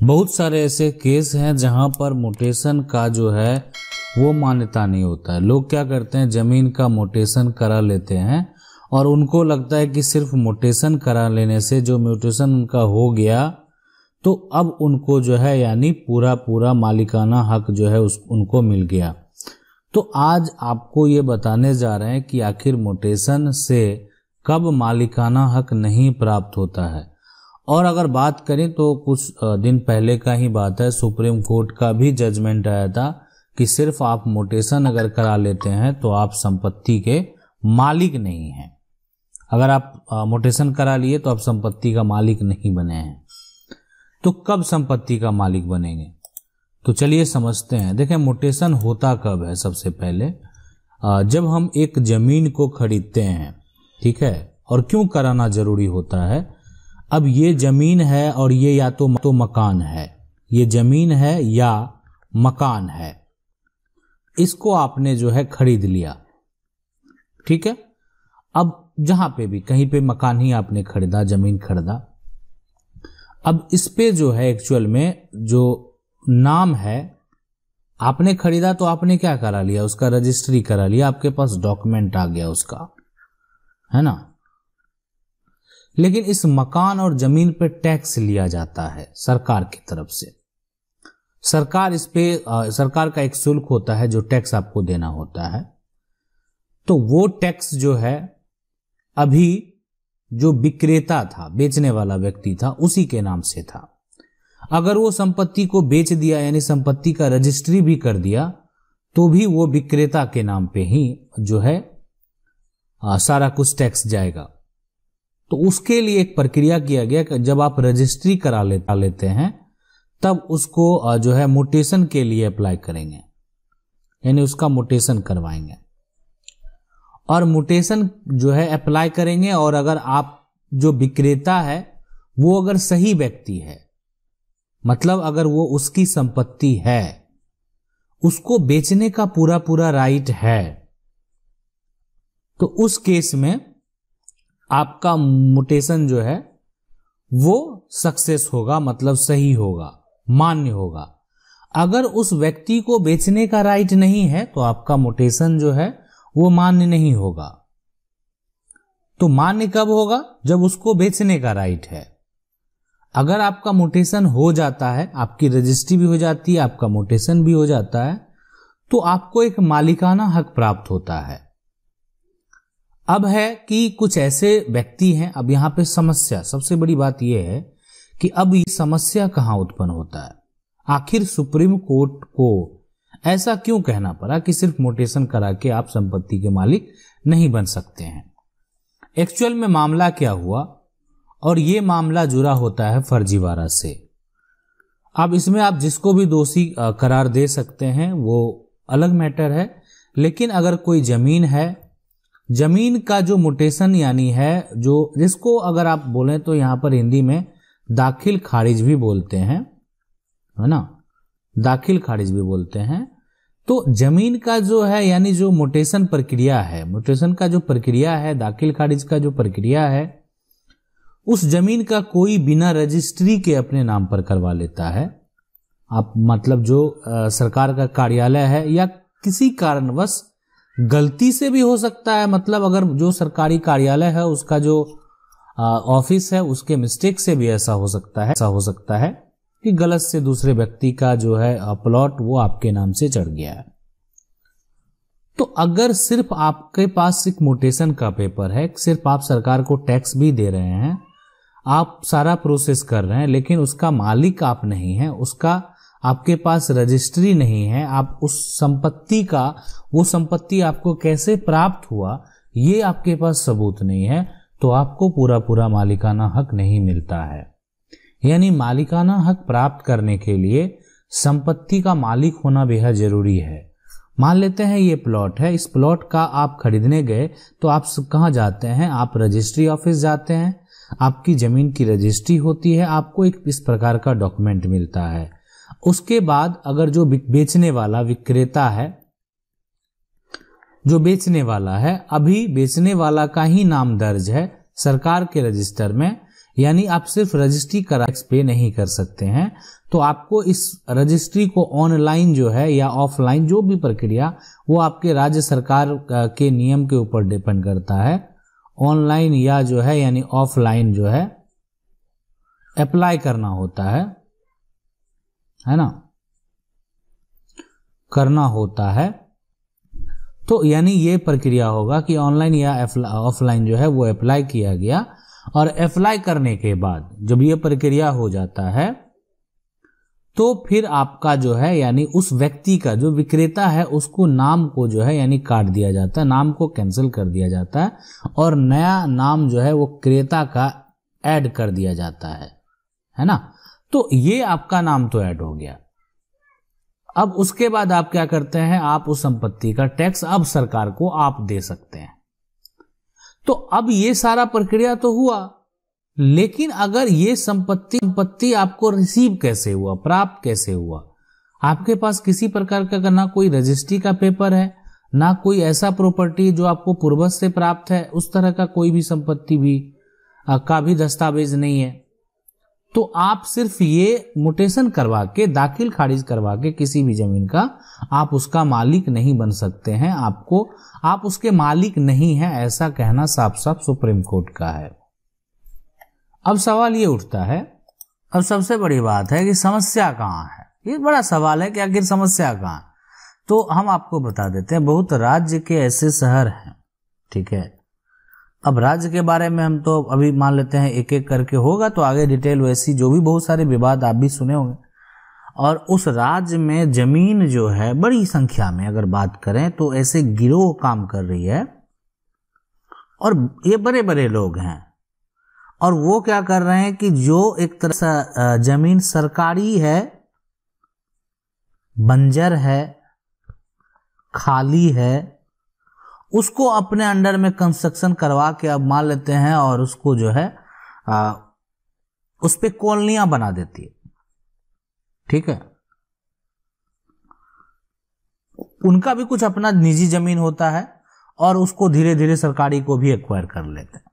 बहुत सारे ऐसे केस हैं जहाँ पर मोटेशन का जो है, वो मान्यता नहीं होता है। लोग क्या करते हैं, ज़मीन का मोटेशन करा लेते हैं और उनको लगता है कि सिर्फ़ मोटेशन करा लेने से जो म्यूटेशन उनका हो गया तो अब उनको जो है, यानी पूरा पूरा मालिकाना हक जो है उस, उनको मिल गया। तो आज आपको ये बताने जा रहे हैं कि आखिर मोटेशन से कब मालिकाना हक नहीं प्राप्त होता है। और अगर बात करें तो कुछ दिन पहले का ही बात है, सुप्रीम कोर्ट का भी जजमेंट आया था कि सिर्फ़ आप मोटेशन अगर करा लेते हैं तो आप संपत्ति के मालिक नहीं हैं। अगर आप मोटेशन करा लिए तो आप संपत्ति का मालिक नहीं बने हैं। तो कब संपत्ति का मालिक बनेंगे? तो चलिए समझते हैं। देखें, मोटेशन होता कब है सबसे पहले? जब हम एक ज़मीन को खरीदते हैं, ठीक है? और क्यों कराना ज़रूरी होता है? अब ये ज़मीन है और ये या तो तो मकान है। ये ज़मीन है या मकान है। इसको आपने जो है खरीद लिया। ठीक है? अब जहाँ पे भी, कहीं पे मकान ही आपने खरीदा, ज़मीन खरीदा। अब इस पे जो है एक्चुअल में जो नाम है, आपने खरीदा तो आपने क्या करा लिया? उसका रजिस्ट्री करा लिया, आपके पास डॉक्यूमेंट आ गया उसका। है ना? लेकिन इस मकान और ज़मीन पर टैक्स लिया जाता है सरकार की तरफ़ से। सरकार इस पे सरकार का एक शुल्क होता है जो टैक्स आपको देना होता है। तो वो टैक्स जो है अभी जो विक्रेता था बेचने वाला व्यक्ति था उसी के नाम से था। अगर वो संपत्ति को बेच दिया यानी संपत्ति का रजिस्ट्री भी कर दिया तो भी वो विक्रेता के नाम पे ही जो है आ, सारा कुछ टैक्स जाएगा। तो उसके लिए एक प्रक्रिया किया गया कि जब आप रजिस्ट्री करा ले, लेते हैं तब उसको जो है मोटेशन के लिए अप्लाई करेंगे। यानी उसका मोटेशन करवाएँगे। और मोटेशन जो है अप्लाई करेंगे और अगर आप जो विक्रेता है वो अगर सही व्यक्ति है मतलब अगर वो उसकी संपत्ति है उसको बेचने का पूरा पूरा राइट है तो उस केस में आपका मोटेशन जो है, वो सक्सेस होगा मतलब सही होगा, मान्य होगा। अगर उस व्यक्ति को बेचने का राइट नहीं है तो आपका मोटेशन जो है, वो मान्य नहीं होगा। तो मान्य कब होगा? जब उसको बेचने का राइट है। अगर आपका मोटेशन हो जाता है, आपकी रजिस्ट्री भी हो जाती है, आपका मोटेशन भी हो जाता है तो आपको एक मालिकाना हक प्राप्त होता है। अब है कि कुछ ऐसे व्यक्ति हैं, अब यहाँ पे समस्या। सबसे बड़ी बात यह है कि अब ये समस्या कहाँ उत्पन्न होता है? आखिर सुप्रीम कोर्ट को ऐसा क्यों कहना पड़ा कि सिर्फ़ मोटेशन करा के आप संपत्ति के मालिक नहीं बन सकते हैं? एक्चुअल में मामला क्या हुआ? और ये मामला जुड़ा होता है फर्जीवाड़ा से। अब इसमें आप जिसको भी दोषी करार दे सकते हैं, वो अलग मैटर है। लेकिन अगर कोई ज़मीन है ज़मीन का जो मोटेशन यानी है जो जिसको अगर आप बोलें तो यहाँ पर हिंदी में दाखिल खारिज भी बोलते हैं है ना? दाखिल खारिज भी बोलते हैं। तो ज़मीन का जो है यानी जो मोटेशन प्रक्रिया है मोटेशन का जो प्रक्रिया है दाखिल खारिज का जो प्रक्रिया है उस ज़मीन का कोई बिना रजिस्ट्री के अपने नाम पर करवा लेता है। आप मतलब जो आ, सरकार का कार्यालय है या किसी कारणवश गलती से भी हो सकता है मतलब अगर जो सरकारी कार्यालय है, उसका जो ऑफ़िस है, उसके मिस्टेक से भी ऐसा हो सकता है, ऐसा हो सकता है कि गलत से दूसरे व्यक्ति का जो है प्लॉट वो आपके नाम से चढ़ गया है। तो अगर सिर्फ़ आपके पास एक मोटेशन का पेपर है, सिर्फ़ आप सरकार को टैक्स भी दे रहे हैं, आप सारा प्रोसेस कर रहे हैं, लेकिन उसका मालिक आप नहीं है, उसका आपके पास रजिस्ट्री नहीं है, आप उस संपत्ति का, वो संपत्ति आपको कैसे प्राप्त हुआ, ये आपके पास सबूत नहीं है तो आपको पूरा पूरा मालिकाना हक नहीं मिलता है। यानी मालिकाना हक प्राप्त करने के लिए संपत्ति का मालिक होना बेहद ज़रूरी है। मान लेते हैं ये प्लॉट है, इस प्लॉट का आप खरीदने गए तो आप कहाँ जाते हैं? आप रजिस्ट्री ऑफ़िस जाते हैं, आपकी ज़मीन की रजिस्ट्री होती है, आपको एक इस प्रकार का डॉक्यूमेंट मिलता है। उसके बाद अगर जो बेचने वाला विक्रेता है, जो बेचने वाला है, अभी बेचने वाला का ही नाम दर्ज है सरकार के रजिस्टर में, यानी आप सिर्फ़ रजिस्ट्री का पे नहीं कर सकते हैं। तो आपको इस रजिस्ट्री को ऑनलाइन जो है या ऑफलाइन जो भी प्रक्रिया, वो आपके राज्य सरकार के नियम के ऊपर डिपेंड करता है। ऑनलाइन या जो है, यानी ऑफलाइन जो है, अप्लाई करना होता है। है ना? करना होता है। तो यानी ये प्रक्रिया होगा कि ऑनलाइन या ऑफलाइन जो है वो अप्लाई किया गया और अप्लाई करने के बाद जब ये प्रक्रिया हो जाता है तो फिर आपका जो है यानी उस व्यक्ति का जो विक्रेता है उसको नाम को जो है यानी काट दिया जाता है, नाम को कैंसिल कर दिया जाता है और नया नाम जो है वो क्रेता का ऐड कर दिया जाता है। है ना? तो ये आपका नाम तो ऐड हो गया। अब उसके बाद आप क्या करते हैं, आप उस संपत्ति का टैक्स अब सरकार को आप दे सकते हैं। तो अब ये सारा प्रक्रिया तो हुआ, लेकिन अगर ये संपत्ति संपत्ति आपको रिसीव कैसे हुआ, प्राप्त कैसे हुआ? आपके पास किसी प्रकार का ना कोई रजिस्ट्री का पेपर है, ना कोई ऐसा प्रॉपर्टी जो आपको पूर्वज से प्राप्त है, उस तरह का कोई भी संपत्ति भी का भी दस्तावेज़ नहीं है। तो आप सिर्फ़ ये मोटेशन करवा के, दाखिल खारिज करवा के किसी भी ज़मीन का, आप उसका मालिक नहीं बन सकते हैं। आपको, आप उसके मालिक नहीं हैं, ऐसा कहना साफ़ साफ़ सुप्रीम कोर्ट का है। अब सवाल ये उठता है अब सबसे बड़ी बात है कि समस्या कहाँ है? ये बड़ा सवाल है कि आखिर समस्या कहाँ? तो हम आपको बता देते हैं, बहुत राज्य के ऐसे शहर हैं, ठीक है? अब राज्य के बारे में हम तो अभी मान लेते हैं एक एक करके होगा तो आगे डिटेल वैसी जो भी बहुत सारे विवाद आप भी सुने होंगे। और उस राज्य में ज़मीन जो है, बड़ी संख्या में अगर बात करें तो ऐसे गिरोह काम कर रही है, और ये बड़े बड़े लोग हैं। और वो क्या कर रहे हैं कि जो एक तरह से ज़मीन सरकारी है, बंजर है, खाली है उसको अपने अंडर में कंस्ट्रक्शन करवा के अब मान लेते हैं और उसको जो है आ, उस पर कॉलोनियाँ बना देती है। ठीक है? उनका भी कुछ अपना निजी ज़मीन होता है और उसको धीरे धीरे सरकारी को भी एक्वायर कर लेते हैं।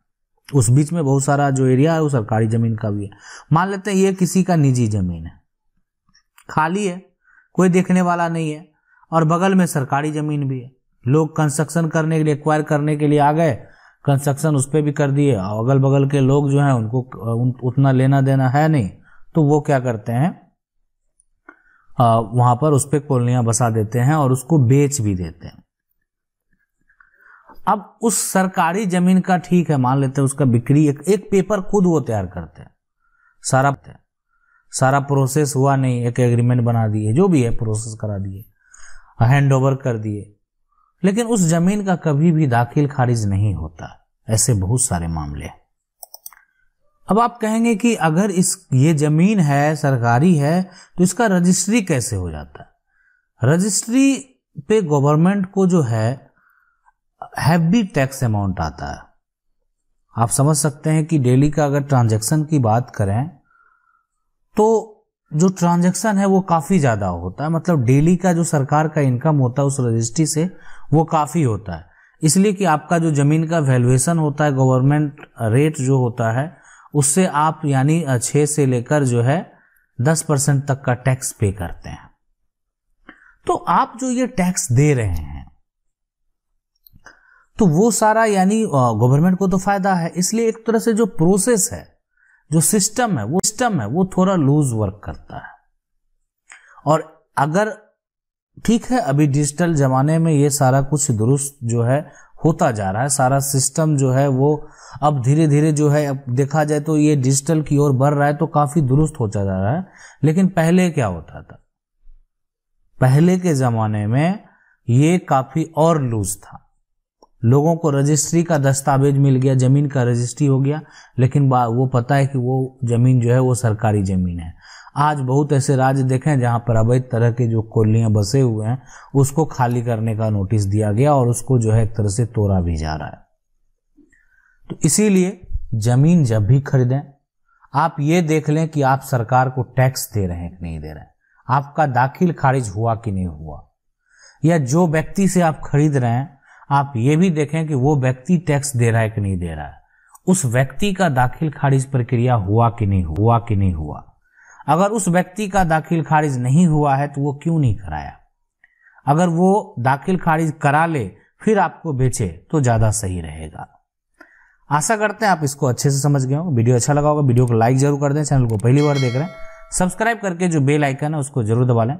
उस बीच में बहुत सारा जो एरिया है वो सरकारी ज़मीन का भी है। मान लेते हैं ये किसी का निजी ज़मीन है। खाली है कोई देखने वाला नहीं है और बगल में सरकारी ज़मीन भी है। लोग कंस्ट्रक्शन करने के लिए एक्वायर करने के लिए आ गए। कंस्ट्रक्शन उस पर भी कर दिए। और अगल बगल के लोग जो हैं उनको उन, उतना लेना देना है नहीं। तो वो क्या करते हैं? वहाँ पर उस पर कॉलोनियाँ बसा देते हैं और उसको बेच भी देते हैं। अब उस सरकारी ज़मीन का ठीक है मान लेते हैं उसका बिक्री एक, एक पेपर खुद वो तैयार करते हैं। सारा सारा प्रोसेस हुआ नहीं एक एग्रीमेंट बना दिए जो भी है प्रोसेस करा दिए। हैंड ओवर कर दिए। लेकिन उस ज़मीन का कभी भी दाखिल खारिज नहीं होता। ऐसे बहुत सारे मामले अब आप कहेंगे कि अगर इस, ये ज़मीन है, सरकारी है तो इसका रजिस्ट्री कैसे हो जाता है? रजिस्ट्री पे गवर्नमेंट को जो है, हैवी टैक्स अमाउंट आता है। आप समझ सकते हैं कि डेली का अगर ट्रांजैक्शन की बात करें तो जो ट्रांजैक्शन है वो काफ़ी ज़्यादा होता है। मतलब डेली का जो सरकार का इनकम होता है उस रजिस्ट्री से वो काफ़ी होता है। इसलिए कि आपका जो ज़मीन का वैल्यूएशन होता है गवर्नमेंट रेट जो होता है, उससे आप यानी छः से लेकर जो है, दस परसेंट तक का टैक्स पे करते हैं। तो आप जो ये टैक्स दे रहे हैं तो वो सारा यानी गवर्नमेंट को तो फ़ायदा है। इसलिए एक तरह से जो प्रोसेस है, जो सिस्टम है, वो सिस्टम है, वो थोड़ा लूज वर्क करता है। और अगर ठीक है, अभी डिजिटल जमाने में ये सारा कुछ दुरुस्त जो है होता जा रहा है, सारा सिस्टम जो है वो अब धीरे धीरे जो है, अब देखा जाए तो ये डिजिटल की ओर बढ़ रहा है तो काफ़ी दुरुस्त होता जा रहा है, लेकिन पहले क्या होता था? पहले के जमाने में ये काफ़ी और लूज था। लोगों को रजिस्ट्री का दस्तावेज़ मिल गया, ज़मीन का रजिस्ट्री हो गया, लेकिन वो पता है कि वो ज़मीन जो है वो सरकारी ज़मीन है। आज बहुत ऐसे राज्य देखे जहाँ पर अवैध तरह के जो कोलियाँ बसे हुए हैं, उसको खाली करने का नोटिस दिया गया और उसको जो है एक तरह से तोड़ा भी जा रहा है। तो इसीलिए ज़मीन जब भी खरीदें, आप ये देख लें कि आप सरकार को टैक्स दे रहे हैं कि नहीं दे रहे हैं। आपका दाखिल खारिज हुआ कि नहीं हुआ। या जो व्यक्ति से आप खरीद रहे हैं, आप ये भी देखें कि वो व्यक्ति टैक्स दे रहा है कि नहीं दे रहा है। उस व्यक्ति का दाखिल खारिज प्रक्रिया हुआ कि नहीं, हुआ कि नहीं हुआ। अगर उस व्यक्ति का दाखिल खारिज नहीं हुआ है तो वो क्यों नहीं कराया? अगर वो दाखिल खारिज करा ले, फिर आपको बेचे तो ज़्यादा सही रहेगा। आशा करते हैं आप इसको अच्छे से समझ गए हो वीडियो अच्छा लगा होगा, वीडियो को लाइक ज़रूर कर दें, चैनल को पहली बार देख रहे हैं। सब्सक्राइब करके जो बेल आइकन है, उसको ज़रूर दबा लें।